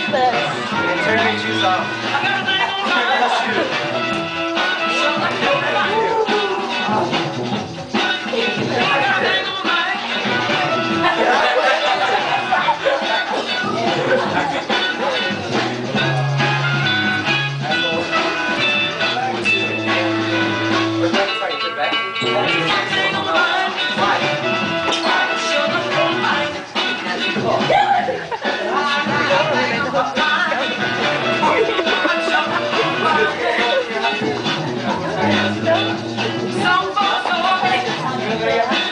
turn your shoes off.